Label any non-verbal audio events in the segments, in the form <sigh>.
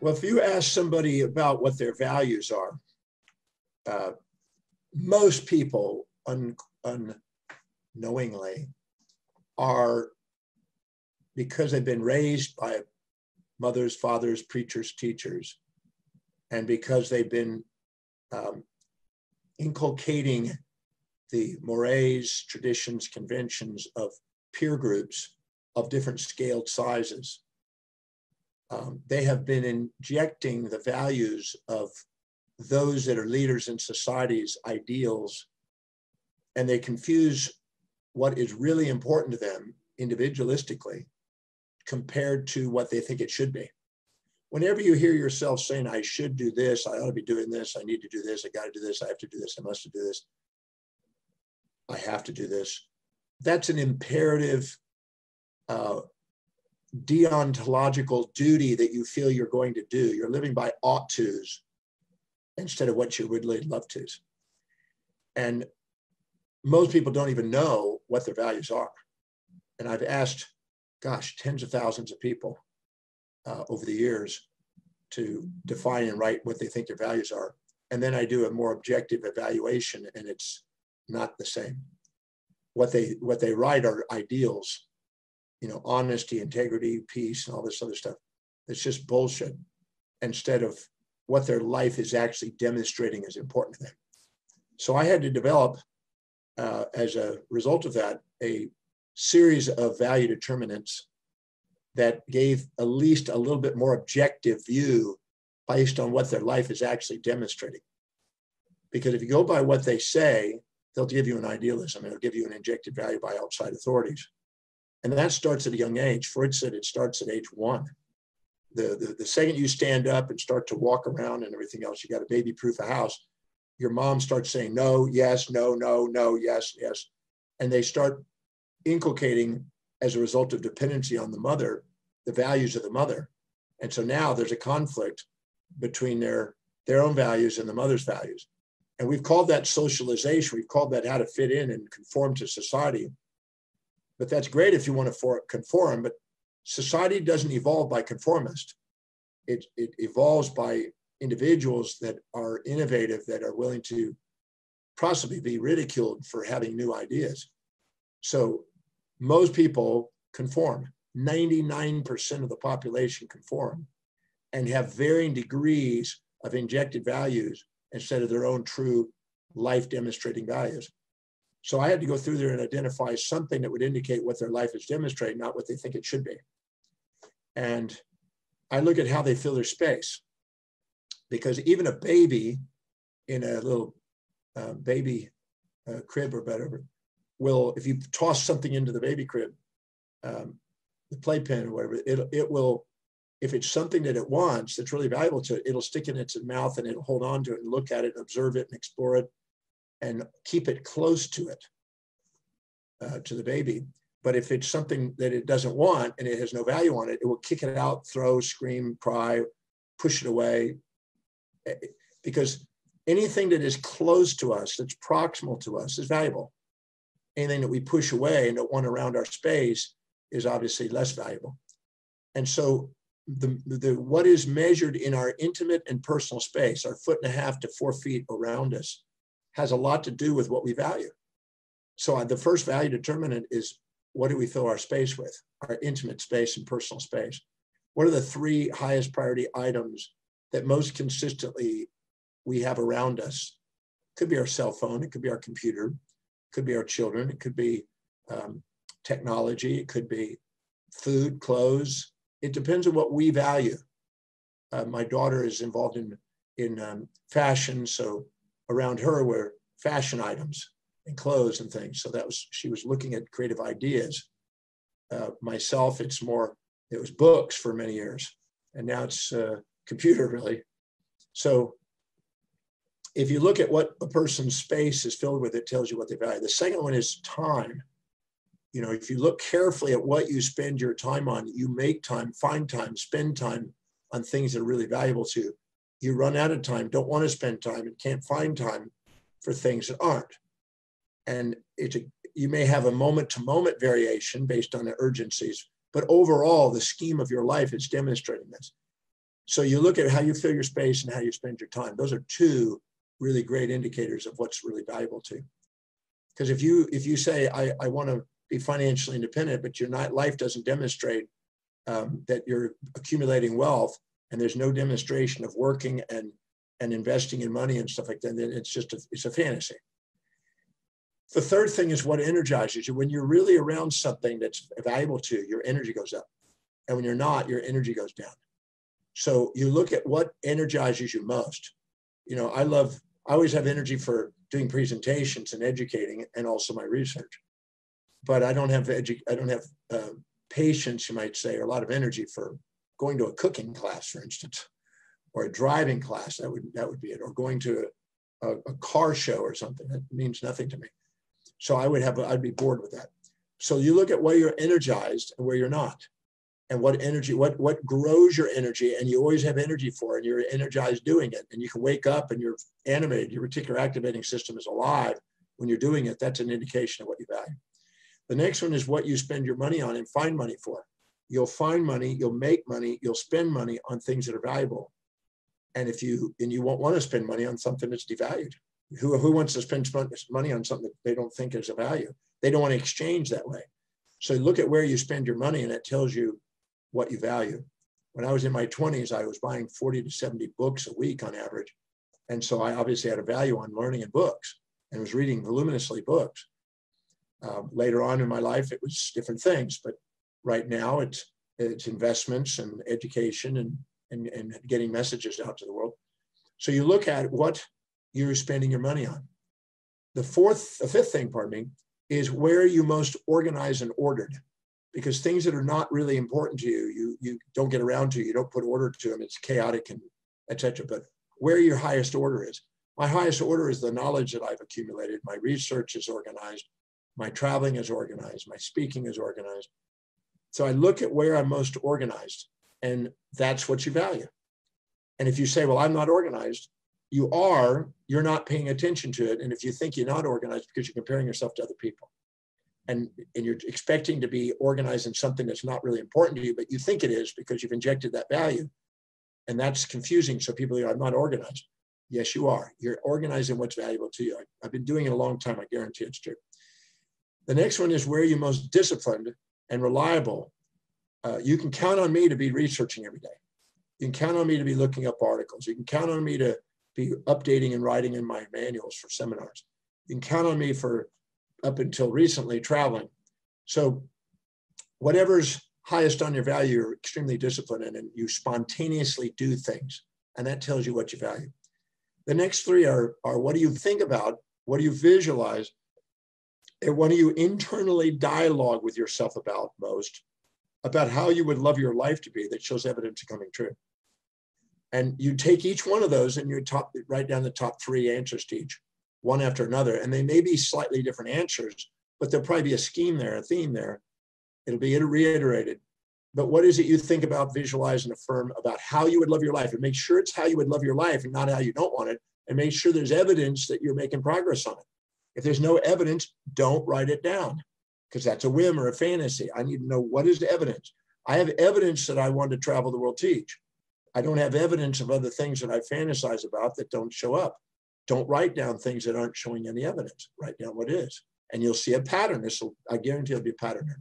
Well, if you ask somebody about what their values are, uh, most people un, unknowingly are because they've been raised by mothers, fathers, preachers, teachers, and because they've been um, inculcating the mores, traditions, conventions of peer groups of different scaled sizes. Um, they have been injecting the values of those that are leaders in society's ideals, and they confuse what is really important to them individualistically compared to what they think it should be. Whenever you hear yourself saying, I should do this, I ought to be doing this, I need to do this, I got to do this, I have to do this, I must do this, I have to do this, that's an imperative uh, deontological duty that you feel you're going to do. You're living by ought tos instead of what you would really love tos. And most people don't even know what their values are. And I've asked, gosh, tens of thousands of people uh, over the years to define and write what they think their values are. And then I do a more objective evaluation, and it's not the same. What they what they write are ideals, you know, honesty, integrity, peace, and all this other stuff. It's just bullshit. Instead of what their life is actually demonstrating is important to them. So I had to develop, uh, as a result of that, a series of value determinants that gave at least a little bit more objective view based on what their life is actually demonstrating. Because if you go by what they say, they'll give you an idealism, it'll give you an injected value by outside authorities. And that starts at a young age. Freud said it starts at age one. The, the, the second you stand up and start to walk around and everything else, you got a baby proof a house, your mom starts saying no, yes, no, no, no, yes, yes. And they start inculcating as a result of dependency on the mother, the values of the mother. And so now there's a conflict between their, their own values and the mother's values. And we've called that socialization. We've called that how to fit in and conform to society. But that's great if you want to for, conform, but society doesn't evolve by conformist. It, it evolves by individuals that are innovative, that are willing to possibly be ridiculed for having new ideas. So most people conform. 99% of the population conform and have varying degrees of injected values instead of their own true life demonstrating values. So I had to go through there and identify something that would indicate what their life is demonstrating, not what they think it should be. And I look at how they fill their space. Because even a baby in a little uh, baby uh, crib or whatever will, if you toss something into the baby crib, um, the playpen or whatever, it, it will, if it's something that it wants that's really valuable to it, it'll stick in its mouth and it'll hold on to it and look at it and observe it and explore it and keep it close to it, uh, to the baby. But if it's something that it doesn't want and it has no value on it, it will kick it out, throw, scream, cry, push it away. Eh, because anything that is close to us, that's proximal to us, is valuable. Anything that we push away and don't want around our space is obviously less valuable. And so the, the what is measured in our intimate and personal space, our foot and a half to four feet around us, has a lot to do with what we value. So the first value determinant is what do we fill our space with, our intimate space and personal space? What are the three highest priority items that most consistently we have around us? Could be our cell phone, it could be our computer, it could be our children, it could be um, technology, it could be food, clothes. It depends on what we value. Uh, my daughter is involved in in um, fashion, so around her were fashion items and clothes and things. So that was, she was looking at creative ideas. Uh, myself, it's more, it was books for many years. And now it's uh, computer <laughs> really. So if you look at what a person's space is filled with, it tells you what they value. The second one is time. You know, if you look carefully at what you spend your time on, you make time, find time, spend time on things that are really valuable to you you run out of time, don't want to spend time, and can't find time for things that aren't. And it's a, you may have a moment to moment variation based on the urgencies, but overall, the scheme of your life is demonstrating this. So you look at how you fill your space and how you spend your time. Those are two really great indicators of what's really valuable to you. Because if you if you say I, I want to be financially independent, but your life doesn't demonstrate um, that you're accumulating wealth, and there's no demonstration of working and and investing in money and stuff like that, then it's just a, it's a fantasy. The third thing is what energizes you. When you're really around something that's valuable to you, your energy goes up. And when you're not, your energy goes down. So you look at what energizes you most. You know, I love, I always have energy for doing presentations and educating and also my research. But I don't have edu- I don't have uh, patience, you might say, or a lot of energy for going to a cooking class, for instance, or a driving class. That would that would be it, or going to a, a, car show or something. That means nothing to me. So I would have, I'd be bored with that. So you look at where you're energized and where you're not, and what energy, what what grows your energy, and you always have energy for, and you're energized doing it, and you can wake up and you're animated. Your reticular activating system is alive when you're doing it. That's an indication of what you value. The next one is what you spend your money on and find money for. You'll find money, you'll make money, you'll spend money on things that are valuable. And if you and you won't want to spend money on something that's devalued. Who, who wants to spend money on something that they don't think is a value? They don't want to exchange that way. So look at where you spend your money and it tells you what you value. When I was in my 20s, I was buying 40 to 70 books a week on average. And so I obviously had a value on learning and books and was reading voluminously books. Um, later on in my life, it was different things, but right now it's, it's investments and education and, and, and getting messages out to the world. So you look at what you're spending your money on. The fourth, the fifth thing, pardon me, is where you most organized and ordered. Because things that are not really important to you, you, you don't get around to, you don't put order to them, it's chaotic and etc. But where your highest order is. My highest order is the knowledge that I've accumulated. My research is organized. My traveling is organized. My speaking is organized. So I look at where I'm most organized, and that's what you value. And if you say, well, I'm not organized, you are, you're not paying attention to it. And if you think you're not organized because you're comparing yourself to other people and, and you're expecting to be organized in something that's not really important to you, but you think it is because you've injected that value. And that's confusing. So people are, I'm not organized. Yes, you are. You're organizing what's valuable to you. I, I've been doing it a long time. I guarantee it's true. The next one is where you're most disciplined and reliable. Uh, you can count on me to be researching every day. You can count on me to be looking up articles. You can count on me to be updating and writing in my manuals for seminars. You can count on me for up until recently traveling. So whatever's highest on your value, you're extremely disciplined in and you spontaneously do things. And that tells you what you value. The next three are, are what do you think about? What do you visualize? And what do you internally dialogue with yourself about most? About how you would love your life to be that shows evidence of coming true. And you take each one of those and you top, write down the top three answers to each, one after another. And they may be slightly different answers, but there'll probably be a scheme there, a theme there. It'll be reiterated. But what is it you think about, visualize, and affirm about how you would love your life? And make sure it's how you would love your life and not how you don't want it. And make sure there's evidence that you're making progress on it. If there's no evidence, don't write it down because that's a whim or a fantasy. I need to know what is the evidence. I have evidence that I want to travel the world teach. I don't have evidence of other things that I fantasize about that don't show up. Don't write down things that aren't showing any evidence. Write down what is. And you'll see a pattern. This will, I guarantee it'll be a pattern.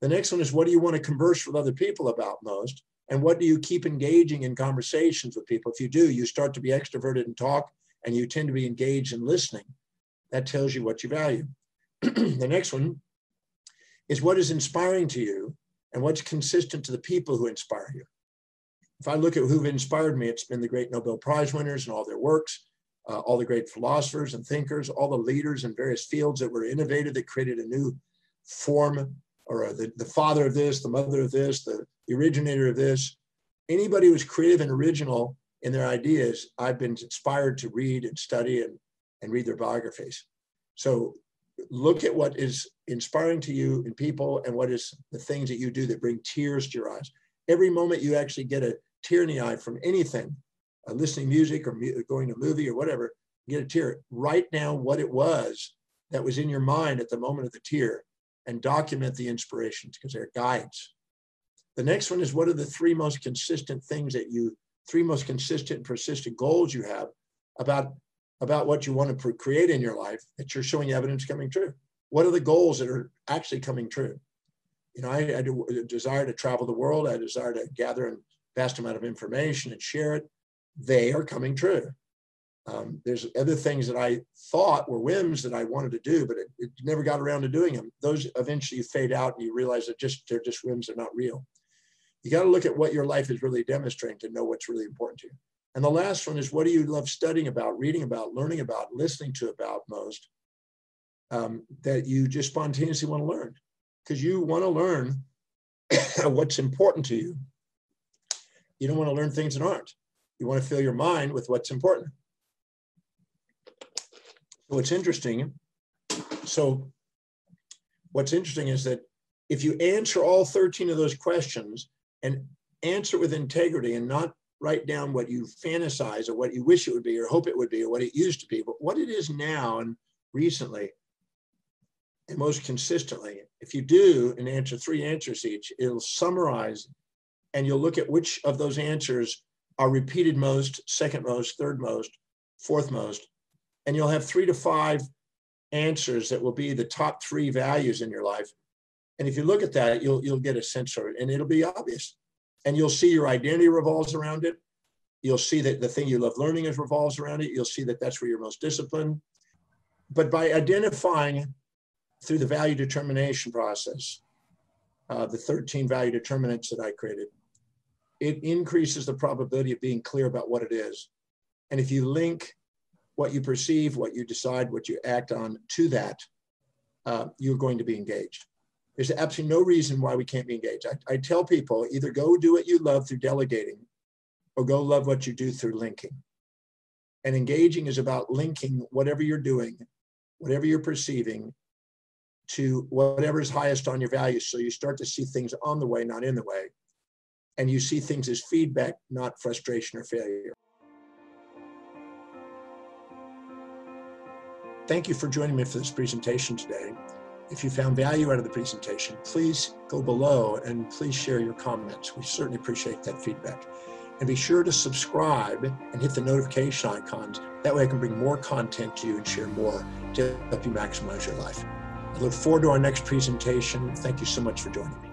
The next one is what do you want to converse with other people about most? And what do you keep engaging in conversations with people? If you do, you start to be extroverted and talk, and you tend to be engaged in listening. That tells you what you value. <clears throat> the next one is what is inspiring to you and what's consistent to the people who inspire you if I look at who've inspired me, it's been the great Nobel Prize winners and all their works, uh, all the great philosophers and thinkers, all the leaders in various fields that were innovative, that created a new form, or the, the father of this, the mother of this, the originator of this. Anybody who's creative and original in their ideas, I've been inspired to read and study and, and read their biographies. So look at what is inspiring to you in people and what is the things that you do that bring tears to your eyes. Every moment you actually get a tear in the eye from anything, uh, listening music or mu- going to a movie or whatever, get a tear. Write down what it was that was in your mind at the moment of the tear and document the inspirations because they're guides. The next one is what are the three most consistent things that you, three most consistent and persistent goals you have about, about what you want to create in your life that you're showing evidence coming true? What are the goals that are actually coming true? You know, I, I do, a desire to travel the world. I desire to gather a vast amount of information and share it. They are coming true. Um, there's other things that I thought were whims that I wanted to do, but it, it, never got around to doing them. Those eventually fade out and you realize that just they're just whims, they're not real. You got to look at what your life is really demonstrating to know what's really important to you. And the last one is what do you love studying about, reading about, learning about, listening to about most um, that you just spontaneously want to learn because you want to learn <coughs> what's important to you. You don't want to learn things that aren't. You want to fill your mind with what's important. So what's interesting, so what's interesting is that if you answer all 13 of those questions and answer with integrity and not write down what you fantasize or what you wish it would be or hope it would be or what it used to be, but what it is now and recently and most consistently. If you do and answer three answers each, it'll summarize and you'll look at which of those answers are repeated most, second most, third most, fourth most, and you'll have three to five answers that will be the top three values in your life. And if you look at that, you'll you'll get a sense of it, and it'll be obvious. And you'll see your identity revolves around it. You'll see that the thing you love learning is revolves around it. You'll see that that's where you're most disciplined. But by identifying through the value determination process, uh, the 13 value determinants that I created, it increases the probability of being clear about what it is. And if you link what you perceive, what you decide, what you act on to that, uh, you're going to be engaged. There's absolutely no reason why we can't be engaged. I, I tell people either go do what you love through delegating or go love what you do through linking. And engaging is about linking whatever you're doing, whatever you're perceiving, to whatever is highest on your values. So you start to see things on the way, not in the way. And you see things as feedback, not frustration or failure. Thank you for joining me for this presentation today. If you found value out of the presentation, please go below and please share your comments. We certainly appreciate that feedback. And be sure to subscribe and hit the notification icons. That way I can bring more content to you and share more to help you maximize your life. I look forward to our next presentation. Thank you so much for joining me.